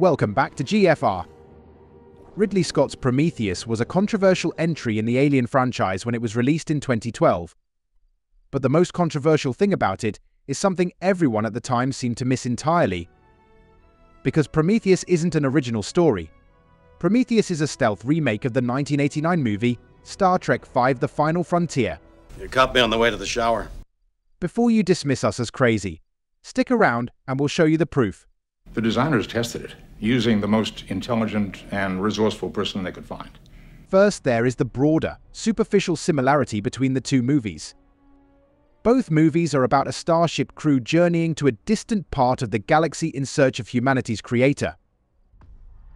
Welcome back to GFR. Ridley Scott's Prometheus was a controversial entry in the Alien franchise when it was released in 2012. But the most controversial thing about it is something everyone at the time seemed to miss entirely. Because Prometheus isn't an original story. Prometheus is a stealth remake of the 1989 movie Star Trek V The Final Frontier. You caught me on the way to the shower. Before you dismiss us as crazy, stick around and we'll show you the proof. The designers tested it using the most intelligent and resourceful person they could find. First, there is the broader, superficial similarity between the two movies. Both movies are about a starship crew journeying to a distant part of the galaxy in search of humanity's creator.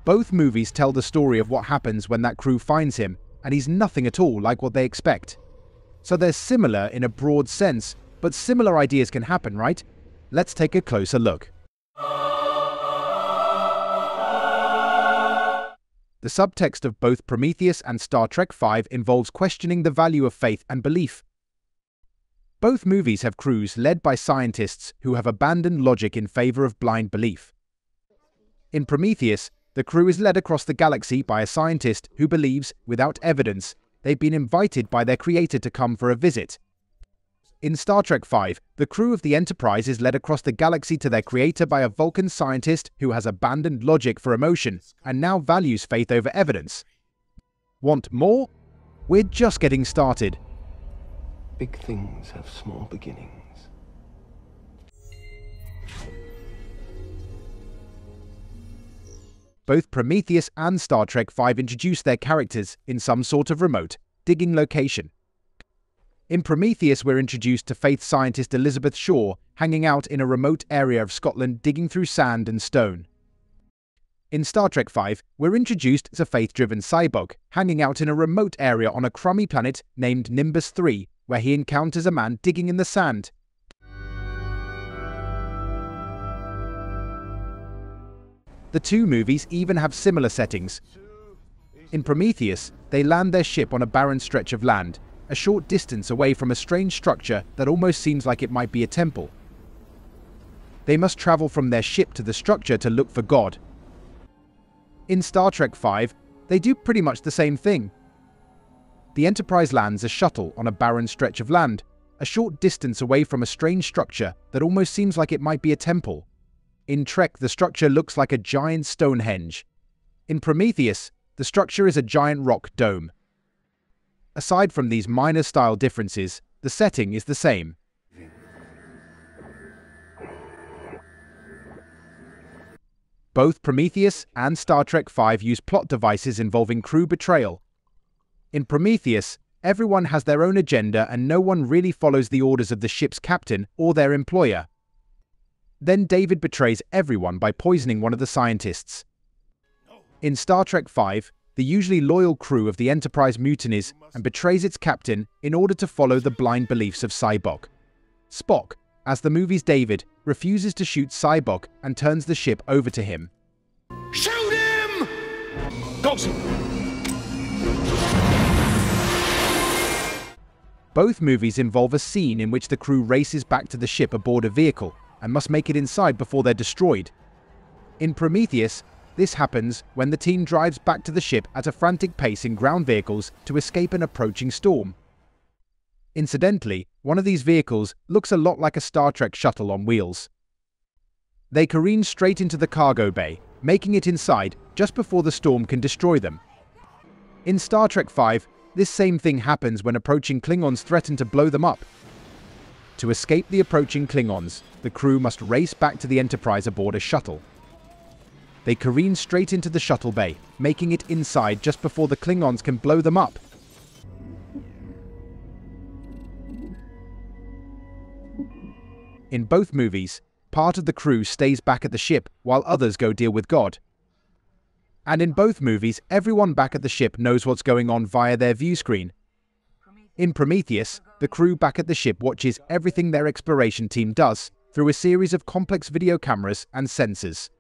Both movies tell the story of what happens when that crew finds him, and he's nothing at all like what they expect. So they're similar in a broad sense, but similar ideas can happen, right? Let's take a closer look. The subtext of both Prometheus and Star Trek V involves questioning the value of faith and belief. Both movies have crews led by scientists who have abandoned logic in favor of blind belief. In Prometheus, the crew is led across the galaxy by a scientist who believes, without evidence, they've been invited by their creator to come for a visit. In Star Trek V, the crew of the Enterprise is led across the galaxy to their creator by a Vulcan scientist who has abandoned logic for emotion and now values faith over evidence. Want more? We're just getting started. Big things have small beginnings. Both Prometheus and Star Trek V introduce their characters in some sort of remote, digging location. In Prometheus, we're introduced to faith scientist Elizabeth Shaw hanging out in a remote area of Scotland digging through sand and stone. In Star Trek V, we're introduced to faith-driven Sybok hanging out in a remote area on a crummy planet named Nimbus 3, where he encounters a man digging in the sand. The two movies even have similar settings. In Prometheus, they land their ship on a barren stretch of land, a short distance away from a strange structure that almost seems like it might be a temple. They must travel from their ship to the structure to look for God. In Star Trek V, they do pretty much the same thing. The Enterprise lands a shuttle on a barren stretch of land, a short distance away from a strange structure that almost seems like it might be a temple. In Trek, the structure looks like a giant Stonehenge. In Prometheus, the structure is a giant rock dome. Aside from these minor style differences, the setting is the same. Both Prometheus and Star Trek V use plot devices involving crew betrayal. In Prometheus, everyone has their own agenda and no one really follows the orders of the ship's captain or their employer. Then David betrays everyone by poisoning one of the scientists. In Star Trek V, the usually loyal crew of the Enterprise mutinies and betrays its captain in order to follow the blind beliefs of Sybok. Spock, as the movie's David, refuses to shoot Sybok and turns the ship over to him. Shoot him! Dawson! Both movies involve a scene in which the crew races back to the ship aboard a vehicle and must make it inside before they're destroyed. In Prometheus, this happens when the team drives back to the ship at a frantic pace in ground vehicles to escape an approaching storm. Incidentally, one of these vehicles looks a lot like a Star Trek shuttle on wheels. They careen straight into the cargo bay, making it inside just before the storm can destroy them. In Star Trek V, this same thing happens when approaching Klingons threaten to blow them up. To escape the approaching Klingons, the crew must race back to the Enterprise aboard a shuttle. They careen straight into the shuttle bay, making it inside just before the Klingons can blow them up. In both movies, part of the crew stays back at the ship while others go deal with God. And in both movies, everyone back at the ship knows what's going on via their view screen. In Prometheus, the crew back at the ship watches everything their exploration team does through a series of complex video cameras and sensors.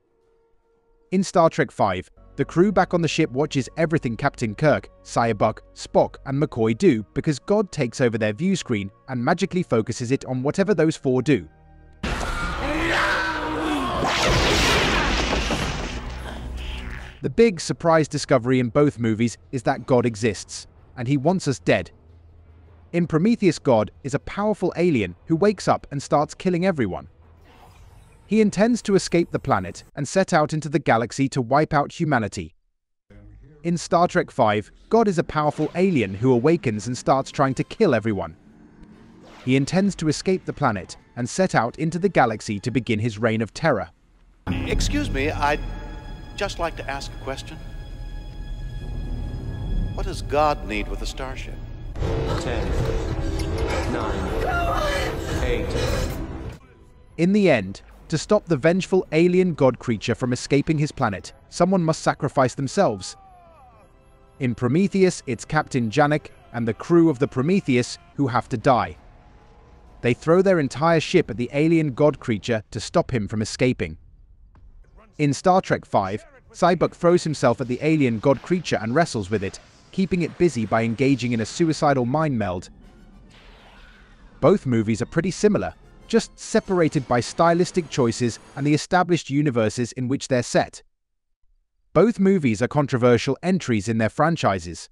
In Star Trek V, the crew back on the ship watches everything Captain Kirk, Sybok, Spock, and McCoy do because God takes over their view screen and magically focuses it on whatever those four do. The big surprise discovery in both movies is that God exists, and he wants us dead. In Prometheus, God is a powerful alien who wakes up and starts killing everyone. He intends to escape the planet and set out into the galaxy to wipe out humanity. In Star Trek V, God is a powerful alien who awakens and starts trying to kill everyone. He intends to escape the planet and set out into the galaxy to begin his reign of terror. Excuse me, I'd just like to ask a question. What does God need with a starship? Ten, nine, eight. In the end, to stop the vengeful alien god creature from escaping his planet, someone must sacrifice themselves. In Prometheus, it's Captain Janek and the crew of the Prometheus who have to die. They throw their entire ship at the alien god creature to stop him from escaping. In Star Trek V, Sybok throws himself at the alien god creature and wrestles with it, keeping it busy by engaging in a suicidal mind meld. Both movies are pretty similar, just separated by stylistic choices and the established universes in which they're set. Both movies are controversial entries in their franchises.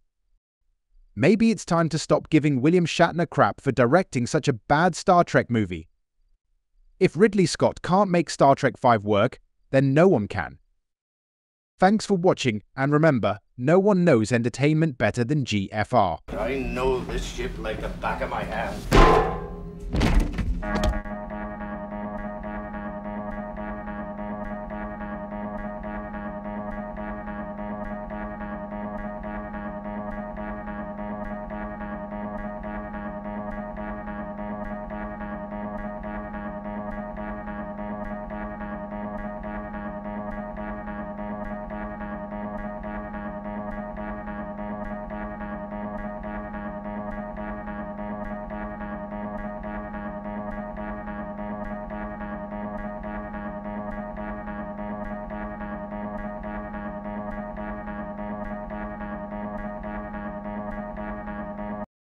Maybe it's time to stop giving William Shatner crap for directing such a bad Star Trek movie. If Ridley Scott can't make Star Trek V work, then no one can. Thanks for watching, and remember, no one knows entertainment better than GFR. I know this ship like the back of my hand.